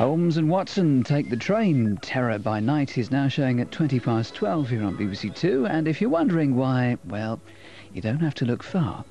Holmes and Watson take the train. Terror by Night is now showing at 20 past 12 here on BBC Two. And if you're wondering why, well, you don't have to look far.